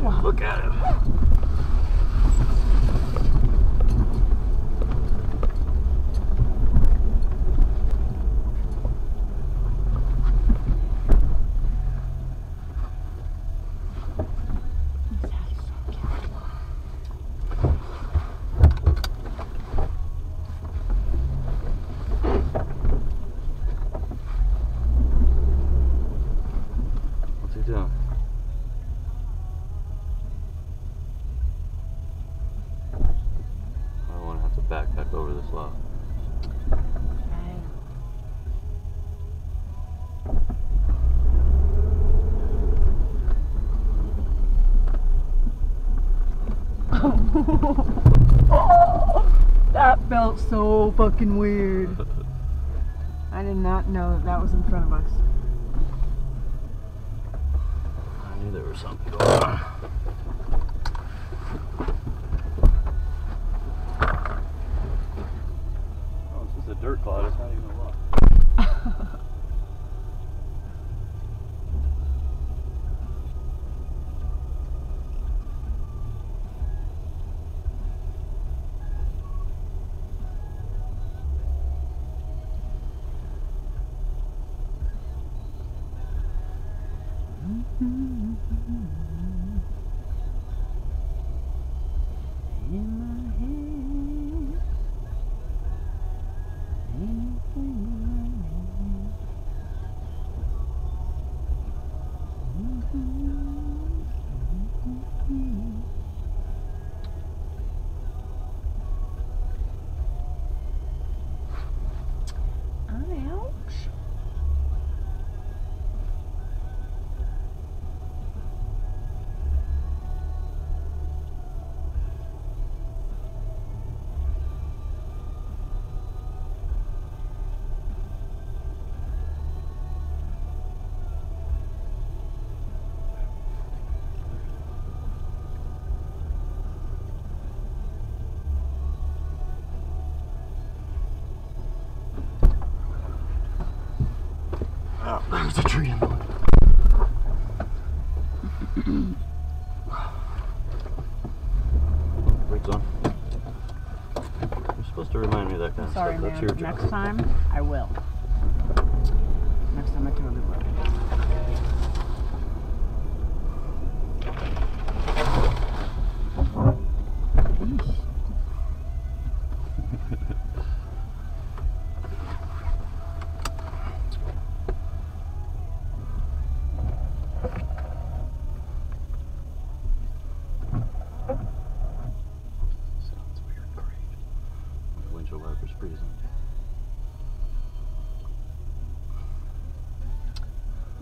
Look at him. What's he doing? I don't want to have to backpack over this lot. That felt so fucking weird. I did not know that that was in front of us. I knew there was something going on. Oh, it's just a dirt clod. It's not even a lot. Ouch. Oh, there's a tree in the way. Brakes on. You're supposed to remind me of that kind of Sorry, stuff. That's your man. job. Next time, I will. Next time, I totally will.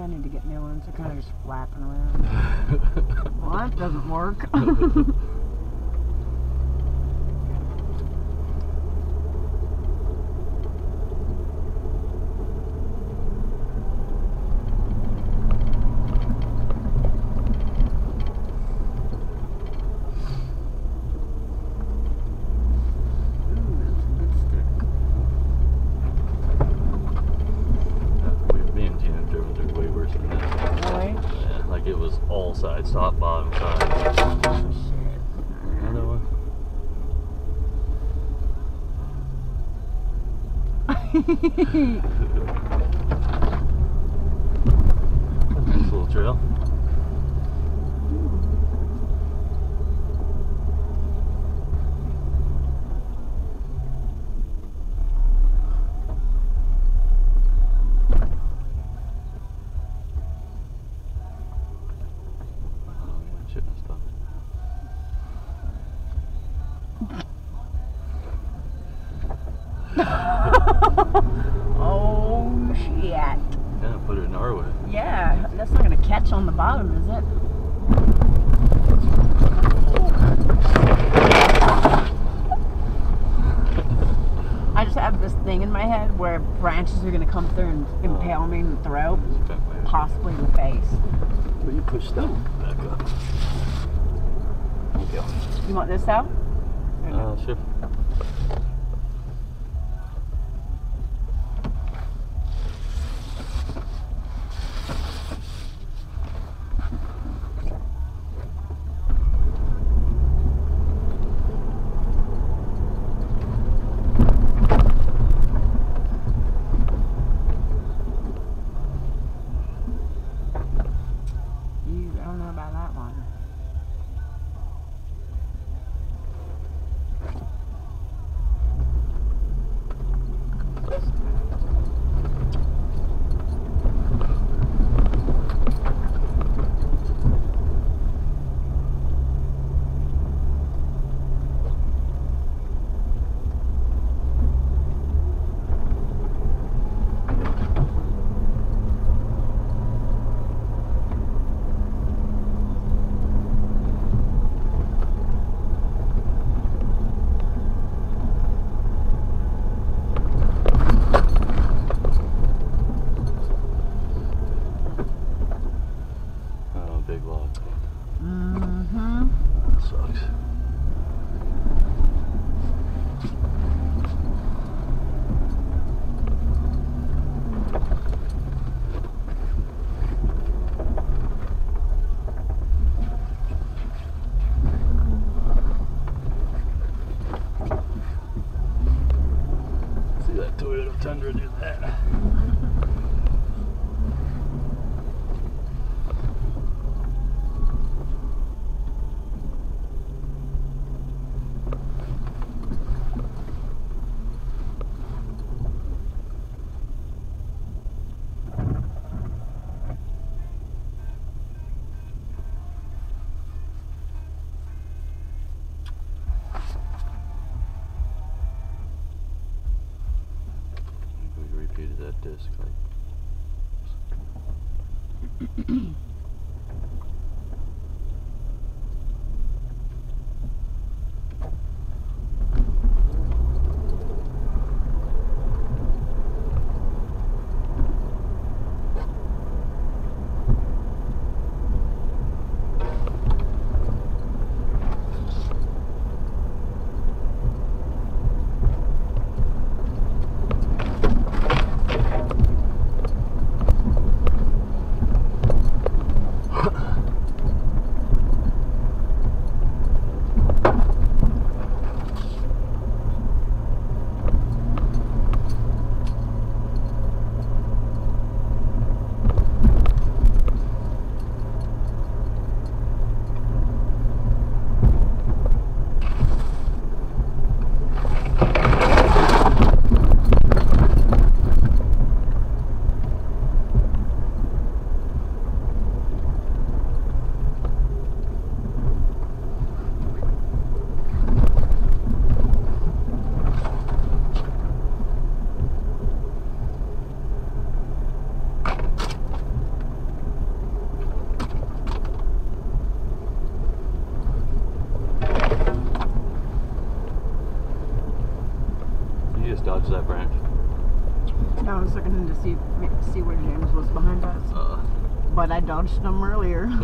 I need to get new ones. They're kind of just flapping around. well, that doesn't work. Ooh, that's a good stick. We've me and Tina have driven through way worse than this. Really? Yeah, like it was all sides, top, bottom, side. Another one. Nice little trail. Oh, man, shouldn't have stopped. oh, shit. Yeah, put it in our way. Yeah, that's not gonna catch on the bottom, is it? I just have this thing in my head where branches are gonna come through and impale me in the throat, possibly in the face. Will you push that back up? Thank you. You want this out? Or no? Uh, sure. That disc like That branch. I was looking to see see where James was behind us, Uh, but I dodged him earlier.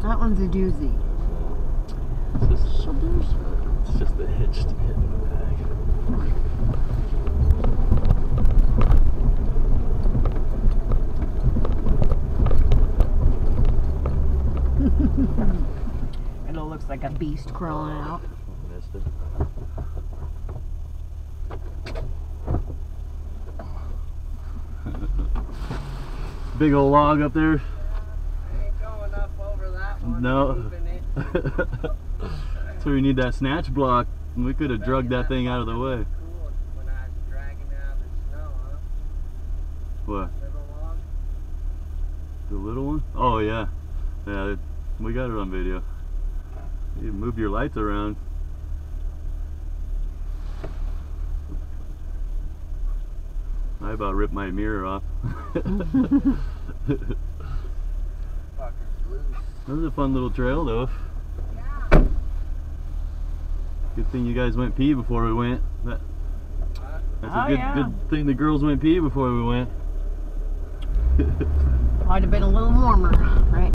that one's a doozy. it's, just, it's just the hitch to get in the bag. It looks like a beast crawling out. Missed it. Big old log up there. Ain't going up over that one. No. Moving it. That's where we need that snatch block. We could have drugged that thing out of the way. Cool when I was dragging out the snow, huh? What? The little one? Oh yeah, yeah. We got it on video. You move your lights around. I about ripped my mirror off. That was a fun little trail though. Good thing you guys went pee before we went. That, that's Oh, a good yeah. good thing the girls went pee before we went. Might have been a little warmer, right?